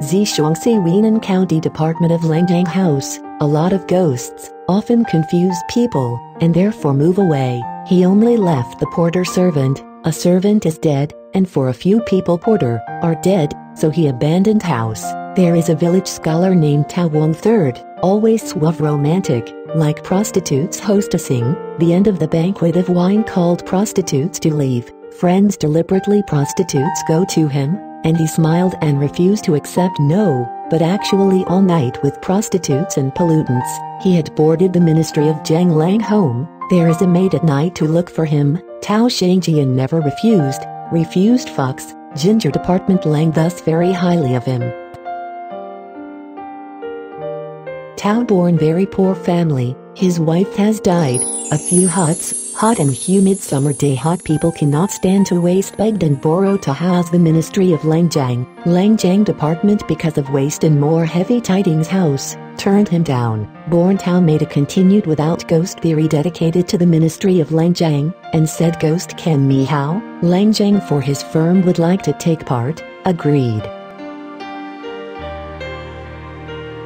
Zishuangsi Weinan County Department of Langjiang House, a lot of ghosts, often confuse people, and therefore move away. He only left the porter servant, a servant is dead, and for a few people porter, are dead, so he abandoned house. There is a village scholar named Tao Wang III, always suave romantic, like prostitutes hostessing, the end of the banquet of wine called prostitutes to leave. Friends deliberately prostitutes go to him, and he smiled and refused to accept no, but actually all night with prostitutes and pollutants. He had boarded the ministry of Jiang Lang home, there is a maid at night to look for him, Tao Shengjian never refused, refused Fox, Ginger Department Lang thus very highly of him. Tao born very poor family, his wife has died, a few huts, hot and humid summer day hot people cannot stand to waste begged and borrowed to house the ministry of Langjiang, Langjiang department because of waste and more heavy tidings house, turned him down. Born Tao made a continued without ghost theory dedicated to the ministry of Langjiang, and said ghost can me how, Langjiang for his firm would like to take part, agreed.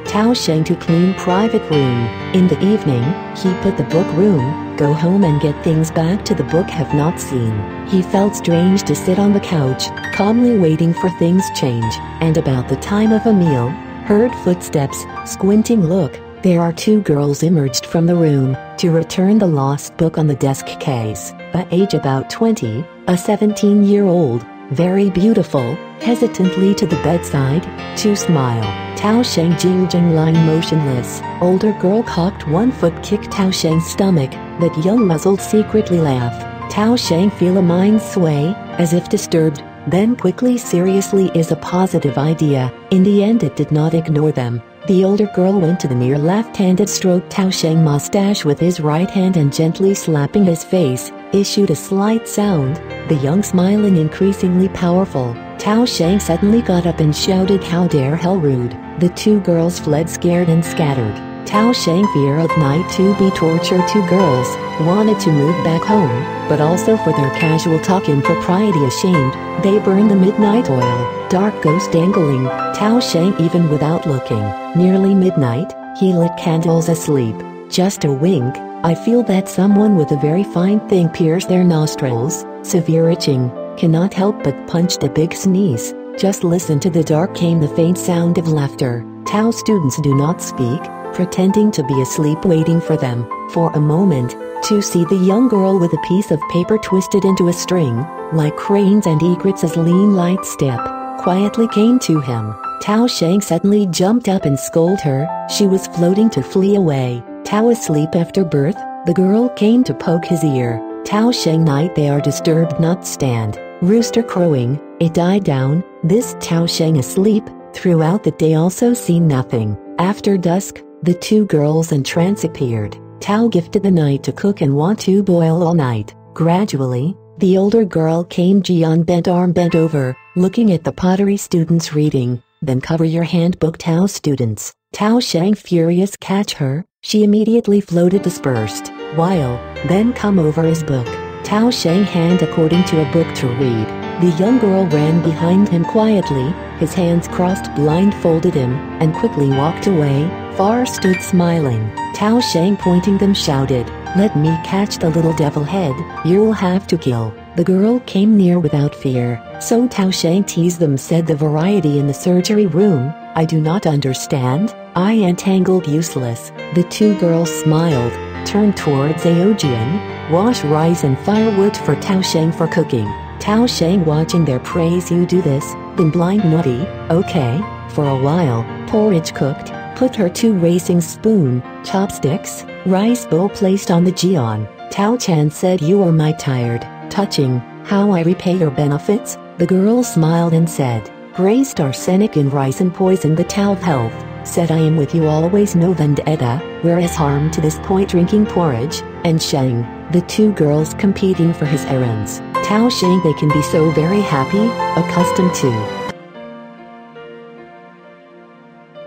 Tao Sheng to clean private room. In the evening, he put the book room, go home and get things back to the book have not seen. He felt strange to sit on the couch, calmly waiting for things change, and about the time of a meal, heard footsteps, squinting look, there are two girls emerged from the room, to return the lost book on the desk case, by age about 20, a 17-year-old, very beautiful, hesitantly to the bedside, to smile. Tao Sheng Jing lying motionless. Older girl cocked one foot kicked Tao Sheng's stomach, that young muzzled secretly laugh. Tao Sheng feel a mind sway, as if disturbed, then quickly seriously is a positive idea. In the end it did not ignore them. The older girl went to the near left-handed stroked Tao Sheng mustache with his right hand and gently slapping his face, issued a slight sound, the young smiling increasingly powerful. Tao Sheng suddenly got up and shouted how dare hell rude. The two girls fled scared and scattered. Tao Sheng feared of night to be tortured two girls, wanted to move back home, but also for their casual talk impropriety ashamed, they burned the midnight oil, dark ghost dangling, Tao Sheng even without looking. Nearly midnight, he lit candles asleep. Just a wink, I feel that someone with a very fine thing pierced their nostrils, severe itching, cannot help but punch a big sneeze. Just listen to the dark came the faint sound of laughter. Tao students do not speak, pretending to be asleep waiting for them, for a moment, to see the young girl with a piece of paper twisted into a string, like cranes and egrets' as lean light step, quietly came to him. Tao Sheng suddenly jumped up and scolded her, she was floating to flee away. Tao asleep after birth, the girl came to poke his ear. Tao Sheng night they are disturbed not stand. Rooster crowing, it died down, this Tao Sheng asleep, throughout the day also seen nothing. After dusk, the two girls in trance appeared. Tao gifted the night to cook and want to boil all night. Gradually, the older girl came Jian bent arm bent over, looking at the pottery students reading, then cover your handbook Tao students. Tao Sheng furious catch her, she immediately floated dispersed, while, then come over his book. Tao Sheng hand according to a book to read. The young girl ran behind him quietly, his hands crossed blindfolded him, and quickly walked away, far stood smiling. Tao Sheng pointing them shouted, let me catch the little devil head, you'll have to kill. The girl came near without fear, so Tao Sheng teased them said the variety in the surgery room, I do not understand, I entangled useless. The two girls smiled, turned towards Aojian, wash rice and firewood for Tao Sheng for cooking. Tao Sheng watching their praise you do this, then blind naughty, okay, for a while, porridge cooked, put her two racing spoon, chopsticks, rice bowl placed on the Jian. Tao Chan said you are my tired, touching, how I repay your benefits, the girl smiled and said, graced arsenic in rice and poisoned the Tao health. Said I am with you always no vendetta, whereas harm to this point drinking porridge, and Sheng, the two girls competing for his errands. Tao Sheng they can be so very happy, accustomed to.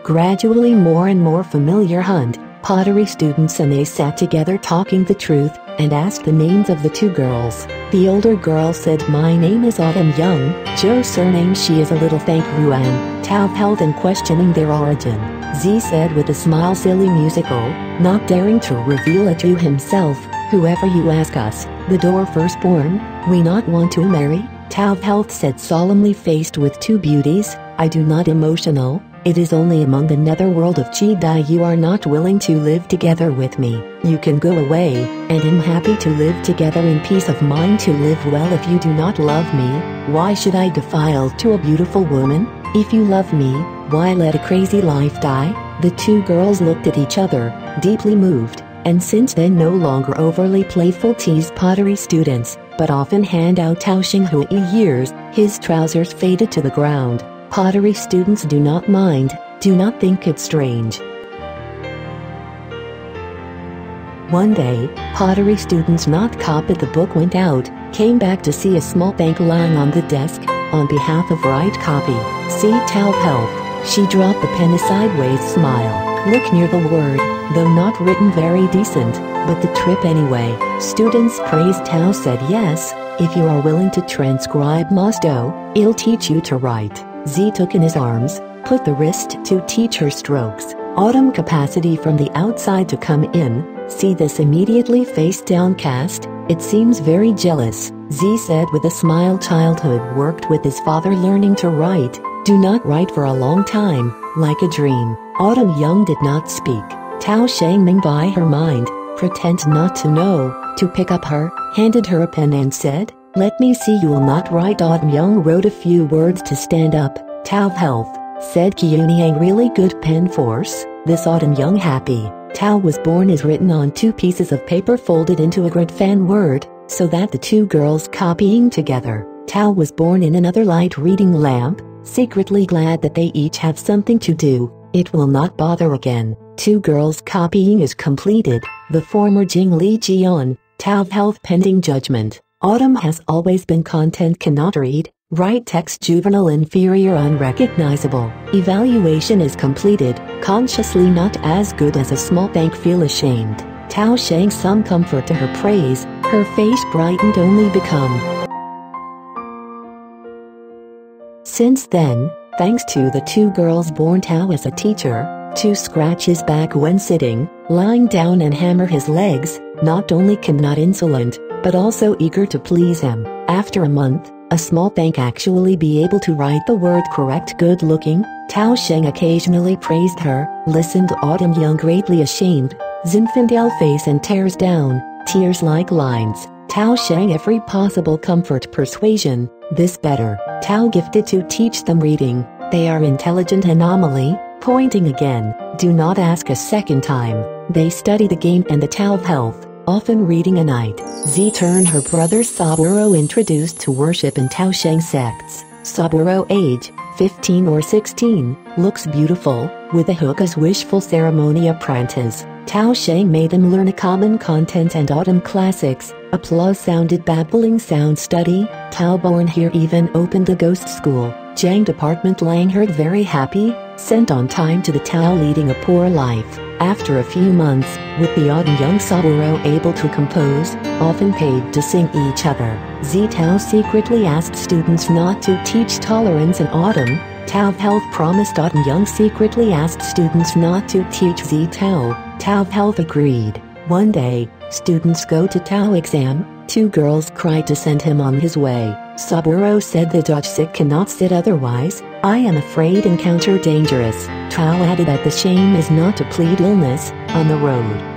Gradually more and more familiar hunt, pottery students and they sat together talking the truth and asked the names of the two girls. The older girl said my name is Autumn Young, Joe's surname she is a little thank Ruan, Tao held in questioning their origin. Z said with a smile silly musical, not daring to reveal it to himself, whoever you ask us, the door firstborn, we not want to marry? Tao Health said solemnly faced with two beauties, I do not emotional, it is only among the netherworld of Chi Dai you are not willing to live together with me. You can go away, and am happy to live together in peace of mind to live well if you do not love me. Why should I defile to a beautiful woman? If you love me, why let a crazy life die? The two girls looked at each other, deeply moved, and since then no longer overly playful tease pottery students, but often hand out Tao Xinghui years, his trousers faded to the ground. Pottery students do not mind, do not think it strange. One day, pottery students not copied the book went out, came back to see a small bank lying on the desk, on behalf of right copy, see Tao help. She dropped the pen a sideways smile, look near the word, though not written very decent, but the trip anyway. Students praised Tao said yes, if you are willing to transcribe Mosto, it'll teach you to write. Z took in his arms, put the wrist to teach her strokes, autumn capacity from the outside to come in, see this immediately face downcast, it seems very jealous, Z said with a smile childhood worked with his father learning to write, do not write for a long time, like a dream, Autumn Young did not speak, Tao Shengming by her mind, pretend not to know, to pick up her, handed her a pen and said, let me see you will not write Autumn Young wrote a few words to stand up, Tao Health, said Qiuniang really good pen force, this Autumn Young happy, Tao was born is written on two pieces of paper folded into a grid fan word, so that the two girls copying together, Tao was born in another light reading lamp, secretly glad that they each have something to do, it will not bother again, two girls copying is completed, the former Jing Li Jian, Tao Health pending judgment. Autumn has always been content cannot read, write text juvenile inferior unrecognizable. Evaluation is completed, consciously not as good as a small bank feel ashamed. Tao Shang some comfort to her praise, her face brightened only become. Since then, thanks to the two girls born Tao as a teacher, to scratch his back when sitting, lying down and hammer his legs, not only can not insolent, but also eager to please him. After a month, a small bank actually be able to write the word correct good looking, Tao Sheng occasionally praised her, listened Autumn Young greatly ashamed, Zinfandel face and tears down, tears like lines, Tao Sheng every possible comfort persuasion, this better, Tao gifted to teach them reading, they are intelligent anomaly, pointing again, do not ask a second time, they study the game and the Tao of health often reading a night. Z turned her brother Saburo introduced to worship in Taosheng sects. Saburo age, 15 or 16, looks beautiful, with a hook as wishful ceremony apprentice. Tao Sheng made them learn a common content and autumn classics, applause sounded babbling sound study, Tao born here even opened a ghost school, Jiang department Lang heard very happy, sent on time to the Tao leading a poor life. After a few months, with the odd young Saburo able to compose, often paid to sing each other, Z Tao secretly asked students not to teach tolerance in autumn. Tao Health promised Autumn Young secretly asked students not to teach Z Tao. Tao Health agreed. One day, students go to Tao exam, two girls cry to send him on his way. Saburo said the Dutch sick cannot sit otherwise, I am afraid encounter dangerous. Tao added that the shame is not to plead illness, on the road.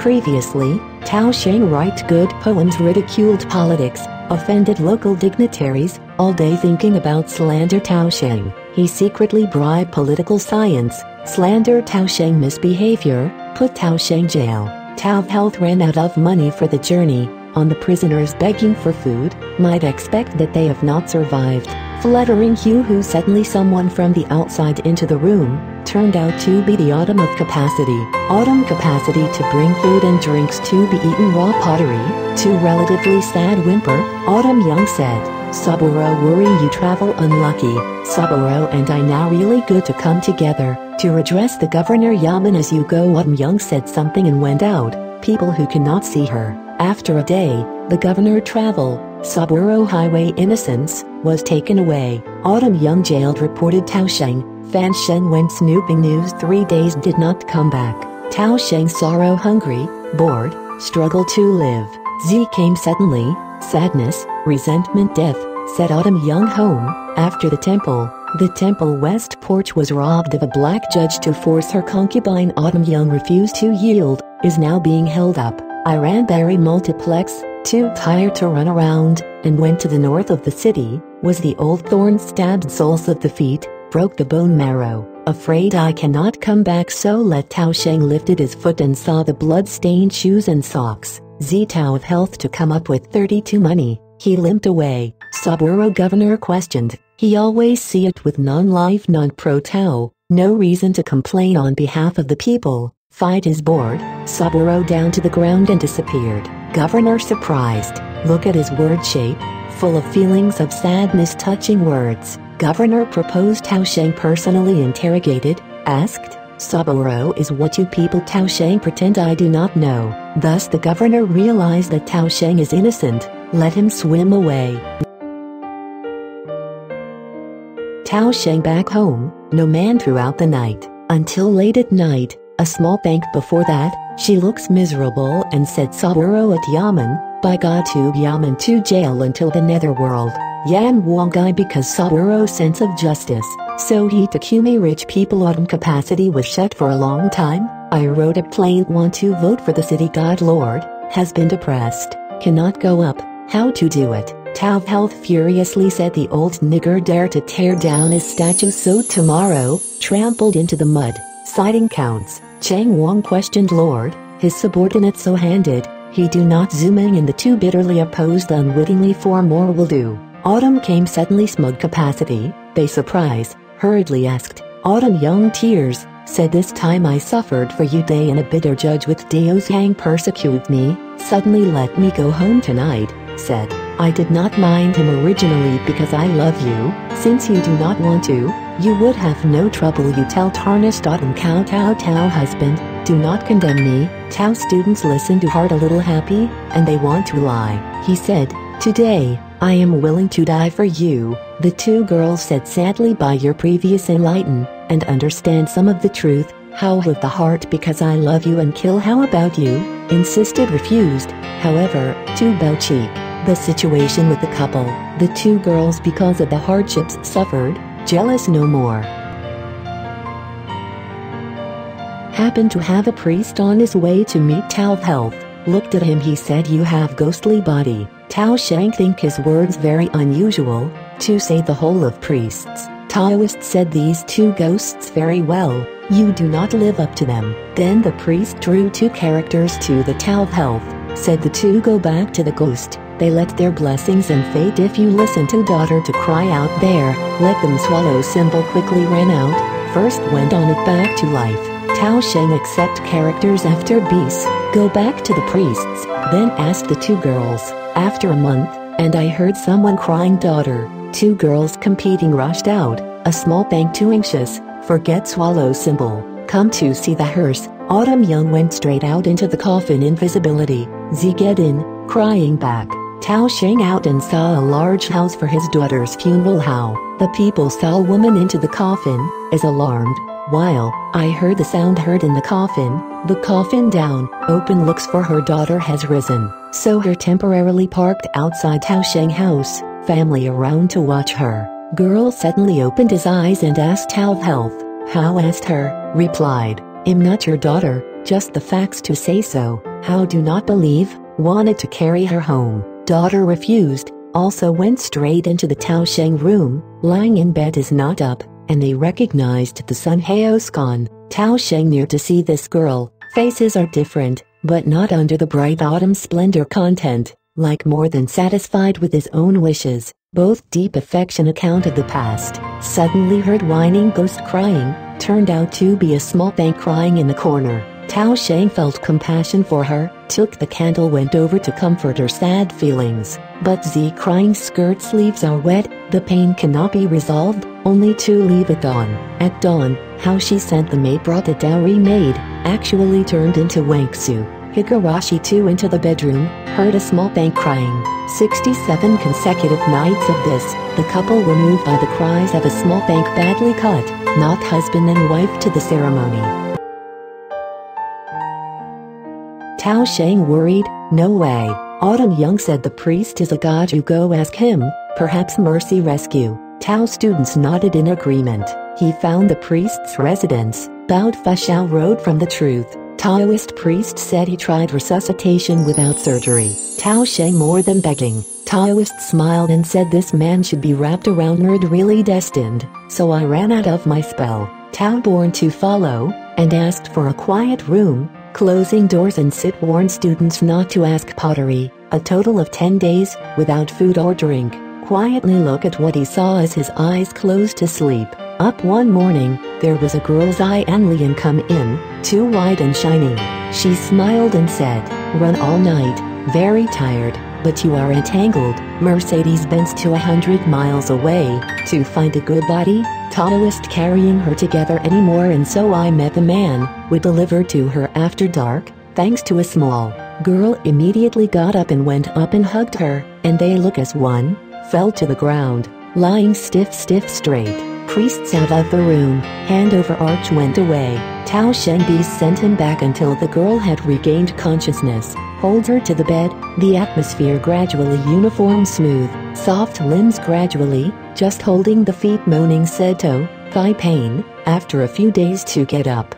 Previously, Tao Sheng write good poems ridiculed politics, offended local dignitaries, all day thinking about slander Tao Sheng. He secretly bribed political science, slander Tao Sheng misbehavior, put Tao Sheng jail. Tao Health ran out of money for the journey, on the prisoners begging for food, might expect that they have not survived. Fluttering Hugh who suddenly someone from the outside into the room, turned out to be the autumn of capacity. Autumn capacity to bring food and drinks to be eaten raw pottery, to relatively sad whimper, Autumn Young said, Saburo worry you travel unlucky. Saburo and I now really good to come together. To address the governor Yaman as you go Autumn Young said something and went out. People who cannot see her. After a day, the governor travel, Saburo Highway Innocence, was taken away. Autumn Young jailed reported Tao Sheng. Fan Shen went snooping news three days did not come back. Tao Sheng sorrow hungry, bored, struggle to live. Z came suddenly, sadness, resentment death, said Autumn Young home, after the temple. The temple west porch was robbed of a black judge to force her concubine Autumn Young refused to yield, is now being held up. I ran Barry Multiplex, too tired to run around, and went to the north of the city, was the old thorn stabbed soles of the feet, broke the bone marrow. Afraid I cannot come back so let Tao Sheng lifted his foot and saw the blood-stained shoes and socks. Z Tao of health to come up with 32 money, he limped away. Saburo governor questioned, he always see it with non-life non-pro Tao, no reason to complain on behalf of the people. Fight is bored, Saburo down to the ground and disappeared. Governor surprised, look at his word shape, full of feelings of sadness touching words. Governor proposed Tao Sheng personally interrogated, asked, Saburo is what you people Tao Sheng pretend I do not know. Thus the governor realized that Tao Sheng is innocent, let him swim away. Tao Sheng back home, no man throughout the night, until late at night, a small bank before that, she looks miserable and said Saburo at Yaman, by God to Yaman to jail until the netherworld. Yan Wangai because Saburo sense of justice, so he Takumi rich people autumn capacity was shut for a long time, I wrote a plain want to vote for the city god lord, has been depressed, cannot go up, how to do it. Tao Health furiously said the old nigger dare to tear down his statue so tomorrow, trampled into the mud, citing counts. Chang Wang questioned Lord, his subordinate so handed, he do not zooming in the two bitterly opposed unwittingly for more will do. Autumn came suddenly smug capacity, they surprise, hurriedly asked, Autumn young tears, said this time I suffered for you day and a bitter judge with Deo's Yang persecute me, suddenly let me go home tonight, said, I did not mind him originally because I love you, since you do not want to, you would have no trouble. You tell tarnished autumn cow Tao Tao husband, do not condemn me, Tao students listen to heart a little happy, and they want to lie, he said, today, I am willing to die for you, the two girls said sadly by your previous enlighten, and understand some of the truth, how with the heart because I love you and kill how about you, insisted refused, however, to bow cheek. The situation with the couple, the two girls because of the hardships suffered, jealous no more. Happened to have a priest on his way to meet Tao Health, looked at him he said you have ghostly body, Tao Shang think his words very unusual, to say the whole of priests. Taoist said these two ghosts very well, you do not live up to them. Then the priest drew two characters to the Tao Health, said the two go back to the ghost, they let their blessings and fate if you listen to daughter to cry out there, let them swallow symbol quickly ran out, first went on it back to life. Tao Sheng accept characters after beasts, go back to the priests, then asked the two girls, after a month, and I heard someone crying daughter, two girls competing rushed out, a small bank too anxious, forget swallow symbol, come to see the hearse, Autumn Young went straight out into the coffin invisibility, Z get in, crying back. Tao Sheng out and saw a large house for his daughter's funeral how, the people saw a woman into the coffin, is alarmed, while, I heard the sound heard in the coffin, the coffin down, open looks for her daughter has risen, so her temporarily parked outside Tao Sheng house, family around to watch her. Girl suddenly opened his eyes and asked Tao Health, how asked her, replied, "I'm not your daughter, just the facts to say so, how do not believe, wanted to carry her home, daughter refused, also went straight into the Tao Sheng room, lying in bed is not up, and they recognized the son Heos gone. Tao Sheng near to see this girl, faces are different, but not under the bright autumn splendor content, like more than satisfied with his own wishes, both deep affection account of the past, suddenly heard whining ghost crying, turned out to be a small bank crying in the corner, Tao Sheng felt compassion for her, took the candle went over to comfort her sad feelings. But Z crying skirt sleeves are wet, the pain cannot be resolved, only to leave at dawn. At dawn, how she sent the maid brought a dowry maid, actually turned into Wanksu. Higurashi too into the bedroom, heard a small bank crying. 67 consecutive nights of this, the couple were moved by the cries of a small bank badly cut, not husband and wife to the ceremony. Tao Sheng worried, no way. Autumn Young said the priest is a god you go ask him, perhaps mercy rescue. Tao students nodded in agreement. He found the priest's residence, Bao Fashao Road from the truth. Taoist priest said he tried resuscitation without surgery. Tao Sheng more than begging. Taoist smiled and said this man should be wrapped around nerd really destined, so I ran out of my spell. Tao born to follow, and asked for a quiet room, closing doors and sit warned students not to ask pottery, a total of 10 days, without food or drink, quietly look at what he saw as his eyes closed to sleep. Up one morning, there was a girl's eye and Lian come in, too wide and shining. She smiled and said, run all night, very tired, but you are entangled, Mercedes-Benz to a hundred miles away, to find a good body, Taoist carrying her together anymore and so I met the man, we delivered to her after dark, thanks to a small girl immediately got up and went up and hugged her, and they look as one, fell to the ground, lying stiff stiff straight priests out of the room, hand over arch went away. Tao Shenbi sent him back until the girl had regained consciousness, Hold her to the bed, the atmosphere gradually uniform smooth, soft limbs gradually, just holding the feet moaning Seto, thigh pain, after a few days to get up.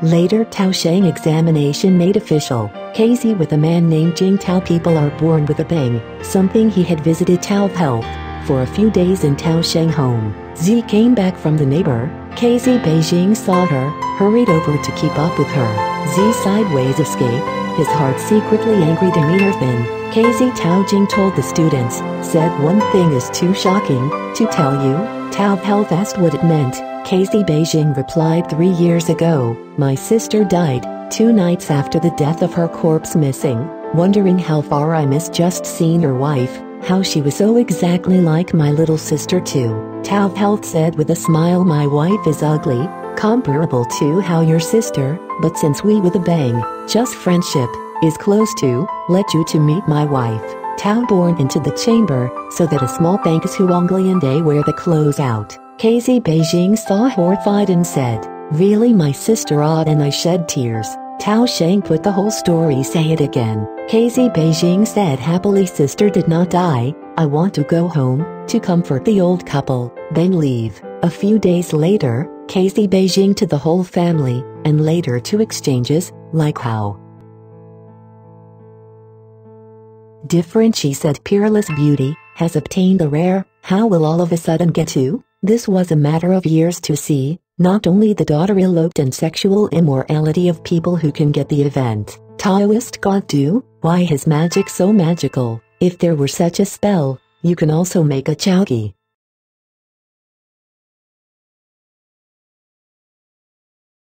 Later Tao Sheng examination made official, Casey with a man named Jing Tao. People are born with a bang, something he had visited Tao Health for a few days in Tao Sheng home. Z came back from the neighbor, Casey Beijing saw her, hurried over to keep up with her. Z sideways escape, his heart secretly angry demeanor thin. Casey Tao Jing told the students, said one thing is too shocking, to tell you, Tao Health asked what it meant. Casey Beijing replied three years ago, my sister died, two nights after the death of her corpse missing, wondering how far I missed just seeing her wife, how she was so exactly like my little sister too. Tao Health said with a smile my wife is ugly, comparable to how your sister, but since we with a bang, just friendship, is close to, let you to meet my wife. Tao born into the chamber, so that a small bank is Huanglian day wear the clothes out. Casey Beijing saw horrified and said, Really my sister odd and I shed tears. Tao Sheng put the whole story say it again. Casey Beijing said happily sister did not die, I want to go home, to comfort the old couple, then leave. A few days later, Casey Beijing to the whole family, and later to exchanges, like how. Different she said peerless beauty, has obtained a rare, how will all of a sudden get to? This was a matter of years to see, not only the daughter eloped and sexual immorality of people who can get the event. Taoist God do, why is magic so magical? If there were such a spell, you can also make a chowki.